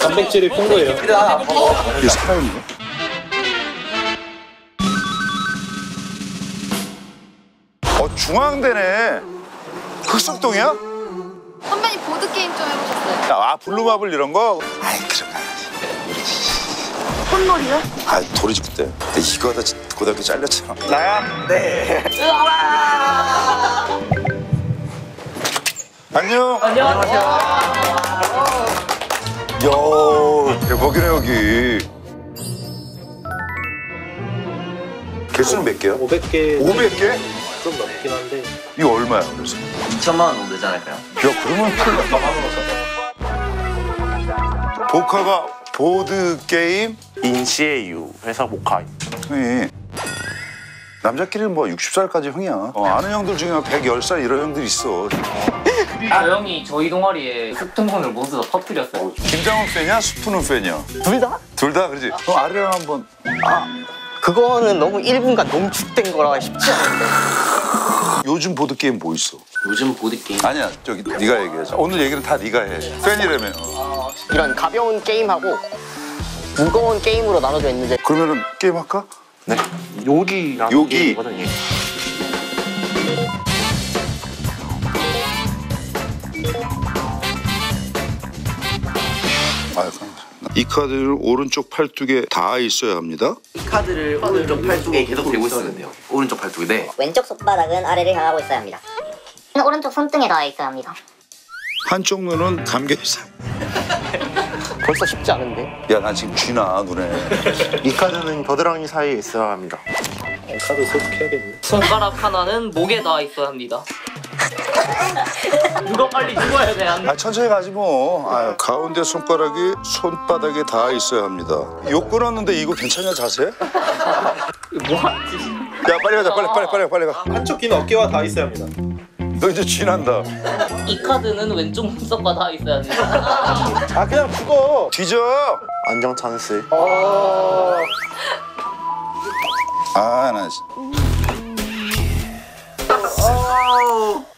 단백질이 풍부해요. 이게 스파인가? 어 중앙대네. 흑석동이야? 선배님 보드 게임 좀 해보셨어요? 아 블루마블 이런 거? 아이 그런 거 콧놀이요? 아 도리지 그때. 근데 이거 하다 고등학교 잘렸잖아. 나야? 네. 안녕. 안녕하세요. 야 대박이네 여기. 개수는 몇 개야? 500개 500개? 좀 넘긴 한데 이거 얼마야 그래서? 2천만 원 정도 되지 않을까요? 야 그러면 보카가 보드 게임 인시의 유 회사 모카 형이 남자끼리는 뭐 60살까지 형이야. 어, 아는 형들 중에 110살 이런 형들 있어. 저 형이 저희 동아리에 흑등분을 모두 다 터뜨렸어요. 김장훈 팬이야? 수프는 팬이야? 둘 다? 둘 다 그러지? 그럼 아래랑 한번 그거는 너무 1분간 농축된 거라 쉽지 않은데. 요즘 보드 게임 뭐 있어? 요즘 보드게임 아니야 저기 네가 얘기해. 오늘 얘기는 다 네가 해. 팬이라며. 어. 이런 가벼운 게임하고 무거운 게임으로 나눠져 있는데 그러면은 게임 할까? 네 요기라는 요기. 게임이거든요 이 카드를 오른쪽 팔뚝에 다 있어야 합니다. 이 카드를 오른쪽 팔뚝에 계속 대고 있어야 돼요 오른쪽 팔뚝에 네 왼쪽 손바닥은 아래를 향하고 있어야 합니다. 오른쪽 손등에 닿아 있어야 합니다. 한쪽 눈은 감겨 있어. 벌써 쉽지 않은데. 야, 나 지금 쥐나 눈에. 이 카드는 겨드랑이 사이에 있어야 합니다 카드 소독해야겠네. 손가락 하나는 목에 닿아 있어야 합니다. 누가 빨리 죽어야 돼. 안 아, 천천히 가지 뭐. 아유, 가운데 손가락이 손바닥에 닿아 있어야 합니다. 욕 끊었는데 이거 괜찮냐 자세? 뭐 하지? 야, 빨리 가자. 빨리 빨리 빨리 빨리 가. 한쪽 귀는 어깨와 다 있어야 합니다. 너 이제 쥐난다. 이 카드는 왼쪽 눈썹과 닿아 있어야 돼. 아 그냥 죽어. 뒤져. 안정 찬스 아, 나 진-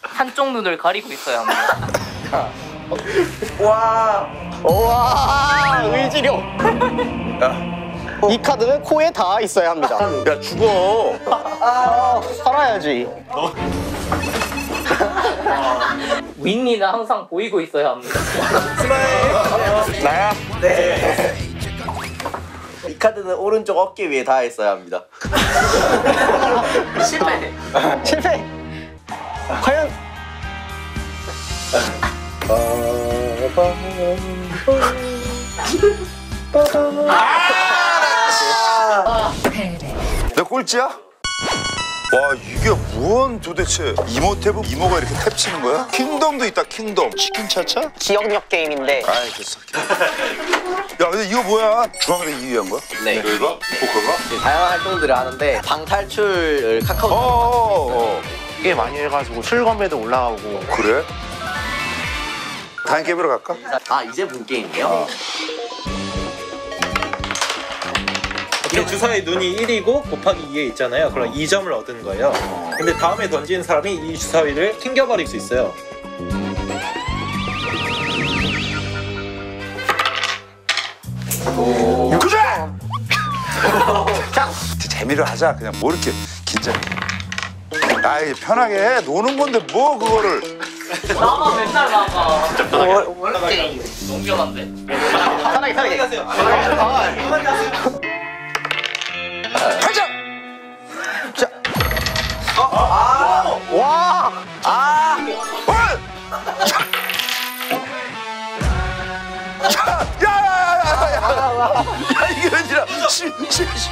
한쪽 눈을 가리고 있어야 합니다. 우와 의지력. 이 카드는 코에 닿아 있어야 합니다. 야, 죽어. 살아야지. 윈니는 항상 보이고 있어야 합니다. 나야? 네. 이 카드는 오른쪽 어깨 위에 닿아 있어야 합니다 실패. 실패. 과연 내 꼴찌야? 와 이게 무언 도대체 이모 탭은 이모가 이렇게 탭 치는 거야? 킹덤도 있다 킹덤 치킨 차차? 기억력 게임인데 아이 됐어 야 근데 이거 뭐야 중앙대 2위 한 거야? 네 여기가? 포커가? 다양한 활동들을 하는데 방탈출 카카오 어어어 꽤 많이 해가지고 실검에도 올라가고 그래? 다음 게임으로 갈까? 아 이제 본 게임이에요? 이게 주사위 눈이 1이고 곱하기 2에 있잖아요. 그럼 2점을 얻은 거예요. 근데 다음에 던지는 사람이 이 주사위를 튕겨버릴 수 있어요. 그래! 재미를 하자 그냥 뭐 이렇게 긴장해 아이 편하게 해 노는 건데 뭐 그거를 나만 맨날 나가. 너무 위험한데? 편하게 편하게. 가 자! 와. 어! 야야 야 야 야 야. 이게 왠지라 쉬쉬쉬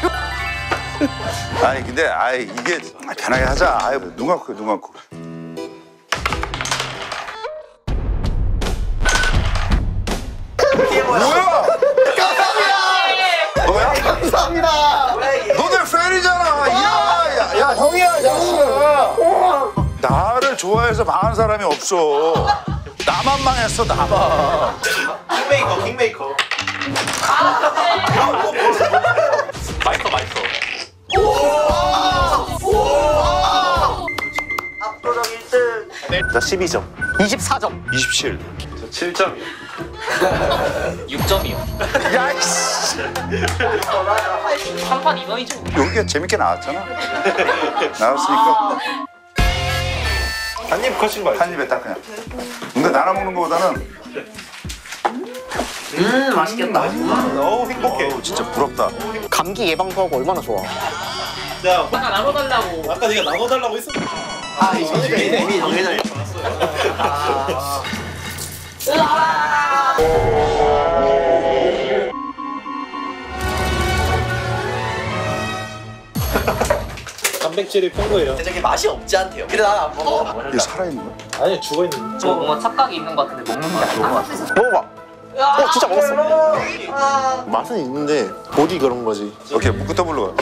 아니 근데 아이 이게 편하게 하자. 아이 뭐 눈 감고 눈 감고 좋아해서 망한 사람이 없어 나만 망했어 나만 킹메이커, 킹메이커. 마이커 마이커 자 12점 24점. 27 7점이요. 6점이요. 야이씨 3판 2선이죠. 여기가 재밌게 나왔잖아 나왔으니까 한 입 컷인 거 알지? 한 입에 딱 그냥 근데 나눠 먹는 거보다는 음 맛있겠다. 너무 행복해. 어우, 진짜 부럽다 감기 예방도 하고 얼마나 좋아. 야, 아까 나눠달라고. 아까 네가 나눠달라고 했어. 아 이거 이미 정해져 있어. 단백질이 풍부해요. 저게 맛이 없지 않대요. 근데 나는 안 먹어. 이게 살아있는 거야? 아니 죽어 있는. 저 뭔가 착각이 있는 것 같은데 먹는 게 아닌 것 같아. 먹어봐. 어 진짜 먹었어. 맛은 있는데 보기 그런 거지. 오케이 묶었다 불러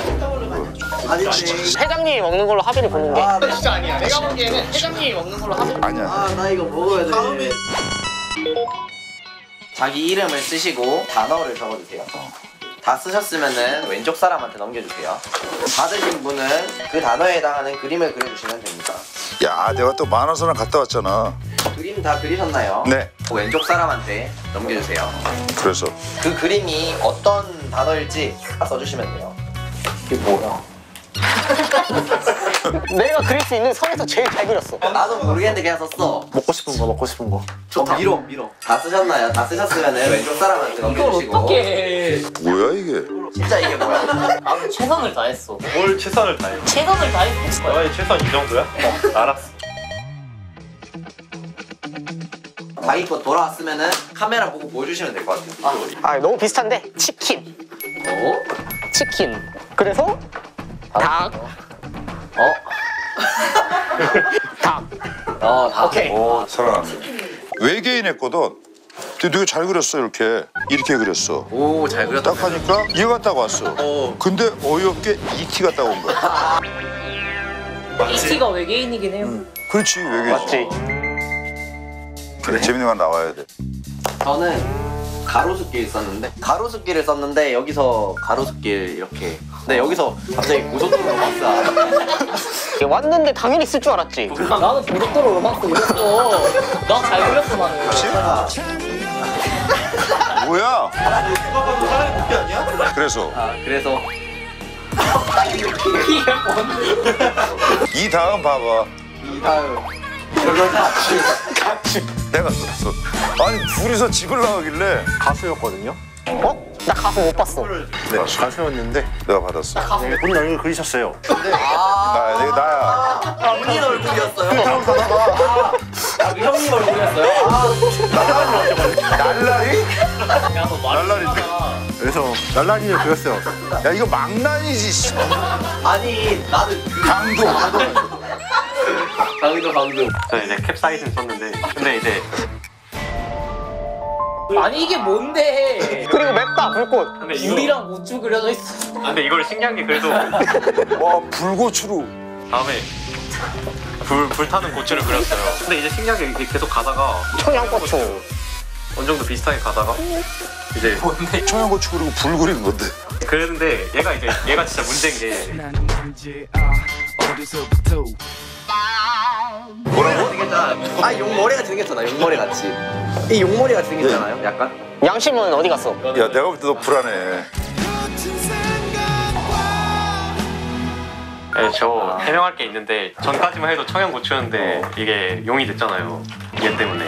아니지. 회장님이 먹는 걸로 합의를 보는 게. 아, 진짜 아니야. 내가 보기에는 회장님이 먹는 걸로 하자. 아니야 아, 나 이거 먹어야 돼. 자기 이름을 쓰시고 단어를 적어주세요. 다 쓰셨으면은 왼쪽 사람한테 넘겨주세요. 받으신 분은 그 단어에 해당하는 그림을 그려주시면 됩니다. 야 내가 또 만원서랑 갔다 왔잖아 그림 다 그리셨나요? 네 왼쪽 사람한테 넘겨주세요. 그래서 그 그림이 어떤 단어일지 다 써주시면 돼요. 이게 뭐야? 내가 그릴 수 있는 선에서 제일 잘 그렸어. 나도 모르겠는데 그냥 썼어. 먹고 싶은 거 먹고 싶은 거. 어, 밀어, 밀어. 다 쓰셨나요? 다 쓰셨으면은 왼쪽 사람한테 이걸 넘겨주시고. 어떻게 뭐야 이게 진짜 이게 뭐야? 나는 최선을 다했어. 뭘 최선을 다해? 최선을 다했을 거야. 너의 최선 이 정도야? 어, 알았어. 자기 거 돌아왔으면은 카메라 보고 보여주시면 될 것 같아요. 아 너무 비슷한데 치킨. 어? 치킨. 그래서 닭. 어? 닭. 어, 다. 오케이. 오 살아났네 외계인 했거든 근데 되게 잘 그렸어 이렇게 이렇게 그렸어 오, 잘 그렸다. 딱 하니까 얘 갔다고 왔어 어. 근데 어이없게 이티 갔다고 온 거야 이티가 외계인이긴 해요. 그렇지 외계인 맞지? 그래 재밌는 건 나와야 돼 저는 가로수길 썼는데 가로수길을 썼는데 여기서 가로수길 이렇게 근데 여기서 갑자기 고속도로로 막사 왔는데 당연히 쓸 줄 알았지. 나는 고속도로 로망스 그렸어. 나잘 그렸어 나는. 뭐야 그래서 아 그래서 이게 뭔데? 이 다음 봐봐 이 다음 이걸 같이 내가 썼어 아니 둘이서 집을 나가길래 가수였거든요. 어? 나 가수 못 봤어. 네, 가수였는데 내가 받았어 네, 본인 얼굴 그리셨어요. 나야 내가 나야 아 본인 얼굴이었어요? 아 형님 얼굴이었어요? 아 날라리? 날라리인데. 그래서 날라리를 그렸어요. 야 이거 망나니지 씨. 아니 나는 그 강도 강도 강도 저 이제 캡사이신 썼는데 근데 이제 아니 이게 뭔데? 그리고 맵다 불꽃. 근데 유리랑 고추 그려져 있어. 근데 이걸 신기한 게 그래도 와 불고추로 다음에 불 불타는 고추를 그렸어요. 근데 이제 신기한 게 이게 계속 가다가 청양고추. 어느 정도 비슷하게 가다가 이제 청양고추 그리고 불 그린 건데 그랬는데 얘가 이제 얘가 진짜 문제인 게 뭐라고? 생겼잖아 아 용머리 같이 생겼잖아 용머리 같이 이 용머리 같이 생겼잖아요 약간 양심은 어디 갔어? 야 내가 볼 때 너 불안해 네, 저 해명할 게 있는데 전까지만 해도 청양 고추였는데 이게 용이 됐잖아요. 얘 때문에.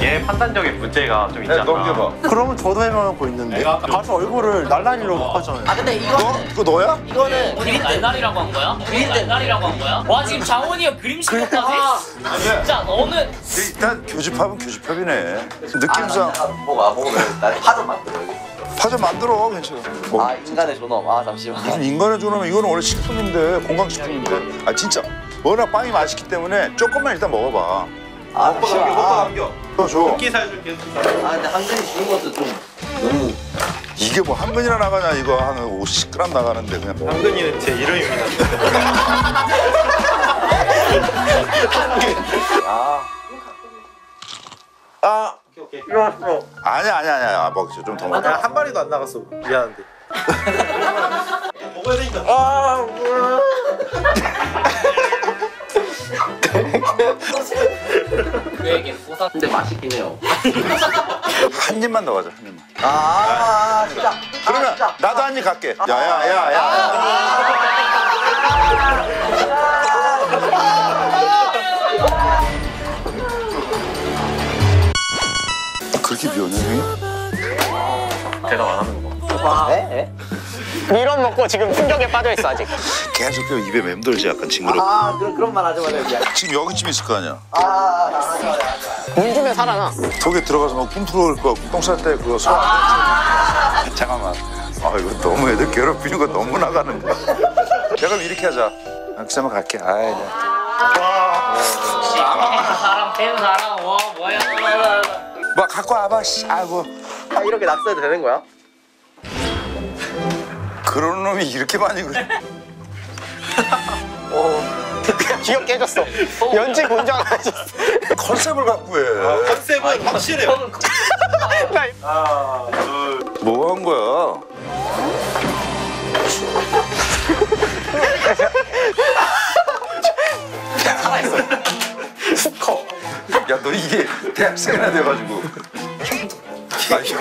얘 판단적인 문제가 좀 있지 야 않나. 넘겨봐 그러면 저도 해명하고 있는데 가수 얼굴을 날라리로 바꿨잖아요. 아 근데 이거 너? 그거 너야? 이거는 그림 날날이라고 한 거야? 그림 날날이라고 한 거야? 와 지금 장원이 형 그림 실력까지? 진짜 너는 일단 교집합은 교집합이네 느낌상 아, 뭐가 뭐가 나 파전 만들어 여기 파전 만들어 괜찮아 뭐 아 인간의 존엄 아 잠시만 무슨 인간의 존엄 이거는 원래 식품인데 건강식품인데 아 진짜 워낙 빵이 맛있기 때문에 조금만 일단 먹어봐 아 잠시만 아, 남겨. 줘 끼 살줄게. 아 근데 한 근이 주는 것도 좀 너무 이게 뭐 한 근이나 나가냐 이거 한 50g 나가는데 그냥 당근이는 제 이름입니다. 아 아 오케이. 아니야 아니야 아니야 아, 먹지 좀더 아, 먹어 한 마리도 안 나갔어. 미안한데. 먹어야 되니까. 그에게 쏟아. 근데 맛있긴 해요. 한 입만 더 가자 한 입만 아, 진짜. 그러면 나도 한 입 갈게 야야야 야 그렇게 미워냐 형이? 대답 안 하는 거. 네? 밀원 먹고 지금 충격에 빠져 있어 아직. 계속 그 입에 맴돌지 약간 징그럽 아, 그런, 그런 말 하지 마세요. 미안. 지금 여기쯤 있을 거 아니야. 물 주면 살아나. 속에 들어가서 막 꿈틀거릴 거 똥쌀 때 그거 소화 안 되지 잠깐만. 아 이거 너무 애들 괴롭히는 거 너무 나가는 거야. 야 그럼 이렇게 하자. 아, 그 사람 갈게. 아이 네. 사람 팬 사람. 와 뭐야. 뭐 갖고 와봐 씨. 아이고. 아, 이렇게 낙서해도 되는 거야? 그런 놈이 이렇게 많이 그래 그냥 기억 깨졌어. 연지 본적 안 하셨어. 컨셉을 갖고 해. 컨셉은 확실해요. 뭐한 거야? 야너 이게 대학생이나 돼가지고. 아, 형,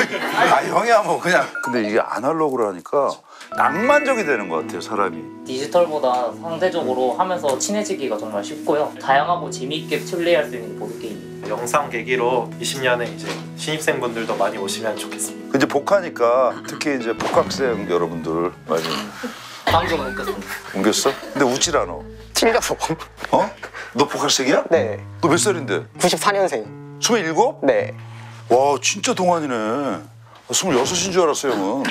아 형이야 뭐 그냥. 근데 이게 아날로그로 하니까 낭만적이 되는 것 같아요 사람이 디지털보다 상대적으로 하면서 친해지기가 정말 쉽고요. 다양하고 재미있게 플레이할 수 있는 보드게임. 영상 계기로 20년에 이제 신입생분들도 많이 오시면 좋겠습니다. 이제 복하니까 특히 이제 복학생 여러분들 많이 방금 느꼈습니다. 옮겼어? 근데 웃질 않아 틀려서. 어? 너 복학생이야? 네. 너 몇 살인데? 94년생. 27? 네. 와 진짜 동안이네 나 26인 줄 알았어요 형은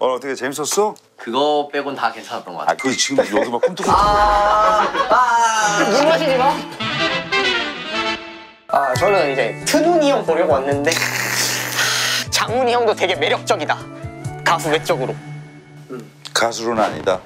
어, 어떻게 재밌었어? 그거 빼곤 다 괜찮았던 것 같아요. 아 그 지금 여기 막 꿈틀꿈틀 물 마시지 마. 아 저는 이제 트눈이 형 보려고 왔는데 장훈이 형도 되게 매력적이다. 가수 외적으로. 가수는 아니다